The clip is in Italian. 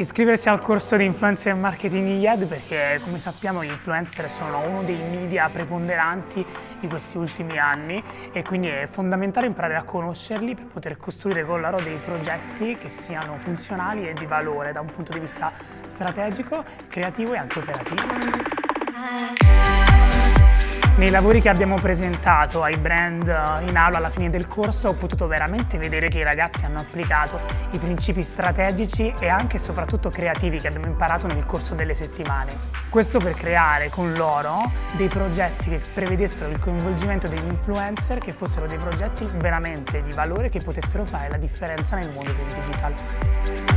Iscriversi al corso di Influencer Marketing IED perché come sappiamo gli influencer sono uno dei media preponderanti di questi ultimi anni e quindi è fondamentale imparare a conoscerli per poter costruire con loro dei progetti che siano funzionali e di valore da un punto di vista strategico, creativo e anche operativo. Nei lavori che abbiamo presentato ai brand eh, in aula alla fine del corso ho potuto veramente vedere che i ragazzi hanno applicato i principi strategici e anche e soprattutto creativi che abbiamo imparato nel corso delle settimane. Questo per creare con loro dei progetti che prevedessero il coinvolgimento degli influencer, che fossero dei progetti veramente di valore che potessero fare la differenza nel mondo del digital.